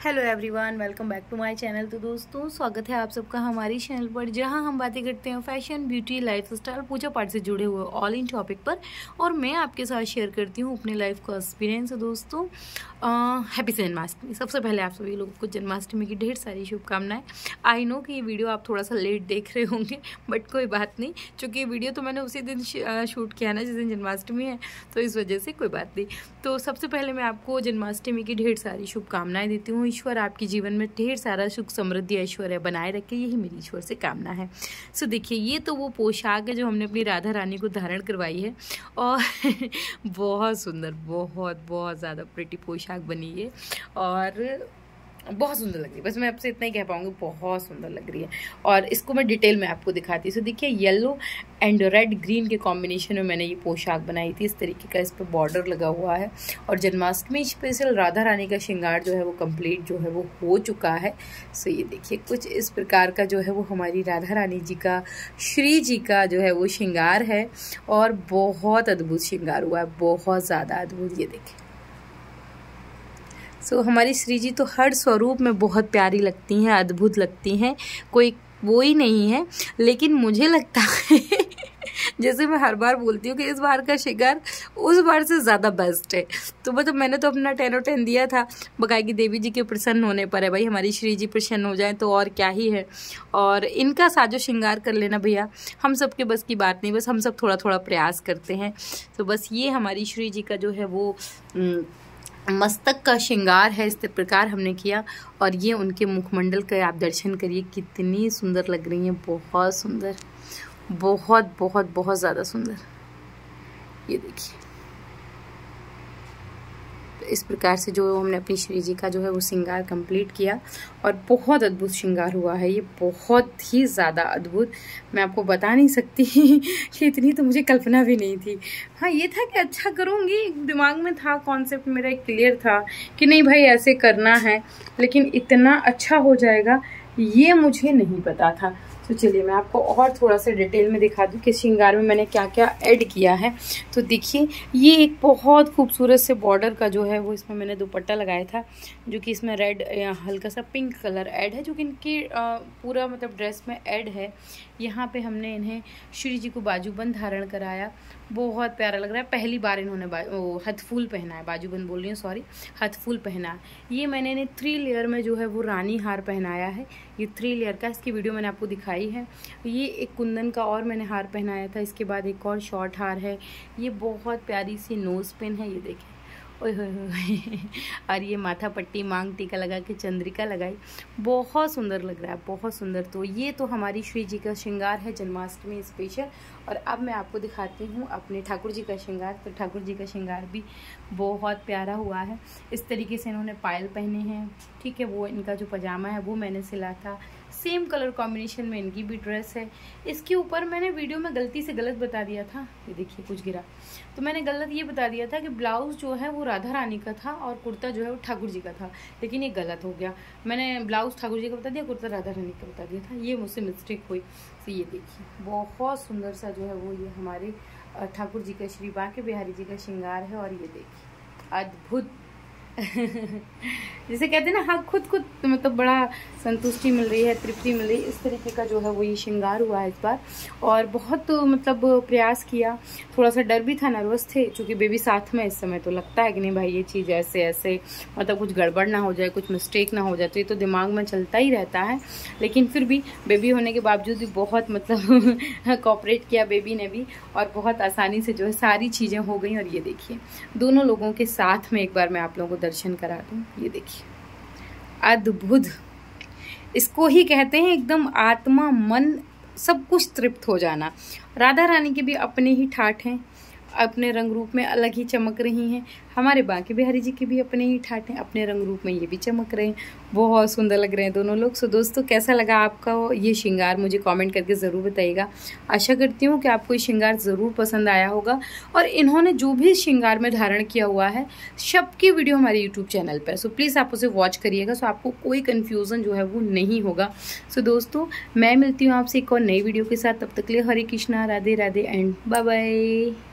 Hello everyone welcome back to my channel तो दोस्तों, स्वागत है आप सबका हमारी चैनल पर, जहाँ हम बातें करते हैं फ़ैशन ब्यूटी लाइफ स्टाइल पूजा पाठ से जुड़े हुए ऑल इन टॉपिक पर, और मैं आपके साथ शेयर करती हूँ अपने लाइफ का एक्सपीरियंस दोस्तों हैप्पी जन्माष्टमी। सबसे पहले आप सभी लोगों को जन्माष्टमी की ढेर सारी शुभकामनाएँ। आई नो कि ये वीडियो आप थोड़ा सा लेट देख रहे होंगे बट कोई बात नहीं। चूँकि ये वीडियो तो मैंने उसी दिन शूट किया ना, जिस दिन जन्माष्टमी है तो इस वजह से कोई बात नहीं। तो सबसे पहले मैं आपको जन्माष्टमी की ढेर सारी शुभकामनाएँ देती हूँ। ईश्वर आपके जीवन में ढेर सारा सुख समृद्धि ऐश्वर्य बनाए रखे, यही मेरी ईश्वर से कामना है। सो देखिए, ये तो वो पोशाक है जो हमने अपनी राधा रानी को धारण करवाई है और बहुत सुंदर, बहुत बहुत ज़्यादा प्रिटी पोशाक बनी है और बहुत सुंदर लग रही है। बस मैं आपसे इतना ही कह पाऊँगी, बहुत सुंदर लग रही है। और इसको मैं डिटेल में आपको दिखाती हूँ। सो देखिए येलो एंड रेड ग्रीन के कॉम्बिनेशन में मैंने ये पोशाक बनाई थी। इस तरीके का इस पर बॉर्डर लगा हुआ है। और जन्माष्टमी स्पेशल राधा रानी का श्रृंगार जो है वो कंप्लीट जो है वो हो चुका है। सो ये देखिए, कुछ इस प्रकार का जो है वो हमारी राधा रानी जी का, श्री जी का जो है वो श्रृंगार है। और बहुत अद्भुत श्रृंगार हुआ है, बहुत ज़्यादा अद्भुत। ये देखिए। सो so, हमारी श्री जी तो हर स्वरूप में बहुत प्यारी लगती हैं अद्भुत लगती हैं। कोई वो ही नहीं है लेकिन मुझे लगता है जैसे मैं हर बार बोलती हूँ कि इस बार का शिकार उस बार से ज़्यादा बेस्ट है। तो मतलब मैंने तो अपना टेन और टेन दिया था बकाई देवी जी के प्रसन्न होने पर है भाई हमारी श्री जी प्रसन्न हो जाए तो और क्या ही है। और इनका साजो श्रृंगार कर लेना भैया हम सब के बस की बात नहीं बस हम सब थोड़ा थोड़ा प्रयास करते हैं। तो बस ये हमारी श्री जी का जो है वो मस्तक का श्रृंगार है, इस प्रकार हमने किया और ये उनके मुखमंडल का आप दर्शन करिए, कितनी सुंदर लग रही हैं, बहुत सुंदर, बहुत बहुत बहुत ज़्यादा सुंदर। ये देखिए। इस प्रकार से जो हमने अपनी श्री जी का जो है वो श्रृंगार कंप्लीट किया और बहुत अद्भुत श्रृंगार हुआ है। ये बहुत ही ज़्यादा अद्भुत। मैं आपको बता नहीं सकती कि इतनी तो मुझे कल्पना भी नहीं थी। हाँ ये था कि अच्छा करूँगी। दिमाग में था कॉन्सेप्ट मेरा क्लियर था कि नहीं भाई, ऐसे करना है, लेकिन इतना अच्छा हो जाएगा, ये मुझे नहीं पता था। तो चलिए मैं आपको और थोड़ा सा डिटेल में दिखा दूँ कि श्रृंगार में मैंने क्या क्या ऐड किया है। तो देखिए, ये एक बहुत खूबसूरत से बॉर्डर का जो है, वो इसमें मैंने दुपट्टा लगाया था, जो कि इसमें रेड हल्का सा पिंक कलर ऐड है, जो कि इनके पूरा मतलब ड्रेस में ऐड है। यहाँ पे हमने इन्हें श्री जी को बाजूबंद धारण कराया। बहुत प्यारा लग रहा है। पहली बार इन्होंने हथफूल पहना है। बाजूबंद बोल रही हूँ सॉरी हथफूल पहना ये मैंने इन्हें थ्री लेयर में जो है वो रानी हार पहनाया है। ये थ्री लेयर का, इसकी वीडियो मैंने आपको दिखाई है। ये एक कुंदन का और मैंने हार पहनाया था। इसके बाद एक और शॉर्ट हार है। ये बहुत प्यारी सी नोज़ पिन है। ये देखें। ओए होए और ये माथा पट्टी मांग टीका लगा के चंद्रिका लगाई। बहुत सुंदर लग रहा है, बहुत सुंदर। तो ये तो हमारी श्री जी का श्रृंगार है जन्माष्टमी स्पेशल और अब मैं आपको दिखाती हूँ अपने ठाकुर जी का श्रृंगार। तो ठाकुर जी का श्रृंगार भी बहुत प्यारा हुआ है। इस तरीके से इन्होंने पायल पहने हैं। ठीक है, वो इनका जो पजामा है, वो मैंने सिला था। सेम कलर कॉम्बिनेशन में इनकी भी ड्रेस है। इसके ऊपर मैंने वीडियो में गलती से गलत बता दिया था। ये देखिए, कुछ गिरा। तो मैंने गलत ये बता दिया था कि ब्लाउज़ जो है वो राधा रानी का था और कुर्ता जो है वो ठाकुर जी का था, लेकिन ये गलत हो गया। मैंने ब्लाउज़ ठाकुर जी का बता दिया, कुर्ता राधा रानी का बता दिया था। ये मुझसे मिस्टेक हुई। तो ये देखिए, बहुत सुंदर सा जो है वो ये हमारे ठाकुर जी का, श्री बाके बिहारी जी का श्रृंगार है और ये देखिए, अद्भुत जैसे कहते हैं ना हाँ खुद खुद मतलब बड़ा संतुष्टि मिल रही है, तृप्ति मिल रही है। इस तरीके का जो है वो ये श्रृंगार हुआ है इस बार। और बहुत मतलब प्रयास किया। थोड़ा सा डर भी था, नर्वस थे, क्योंकि बेबी साथ में इस समय तो लगता है कि नहीं भाई, ये चीज़ ऐसे ऐसे मतलब कुछ गड़बड़ ना हो जाए, कुछ मिस्टेक ना हो जाए तो ये तो दिमाग में चलता ही रहता है। लेकिन फिर भी बेबी होने के बावजूद भी बहुत मतलब कॉपरेट किया बेबी ने भी, और बहुत आसानी से जो है सारी चीज़ें हो गई। और ये देखिए, दोनों लोगों के साथ में एक बार मैं आप लोगों को दर्शन करा दूँ, ये देखिए। अद्भुत। इसको ही कहते हैं एकदम आत्मा, मन, सब कुछ तृप्त हो जाना। राधा रानी के भी अपने ही ठाठ हैं। अपने रंग रूप में अलग ही चमक रही हैं। हमारे बाकी बिहारी जी के भी अपने ही ठाट हैं, अपने रंग रूप में ये भी चमक रहे हैं। बहुत सुंदर लग रहे हैं दोनों लोग। सो दोस्तों, कैसा लगा आपका ये श्रृंगार? मुझे कमेंट करके ज़रूर बताइएगा। आशा करती हूँ कि आपको ये श्रृंगार ज़रूर पसंद आया होगा। और इन्होंने जो भी श्रृंगार में धारण किया हुआ है, सबकी वीडियो हमारे यूट्यूब चैनल पर सो प्लीज़ आप उसे वॉच करिएगा। सो आपको कोई कन्फ्यूज़न जो है वो नहीं होगा। सो दोस्तों, मैं मिलती हूँ आपसे एक और नई वीडियो के साथ। तब तक लिए Hare Krishna, Radhe Radhe and bye bye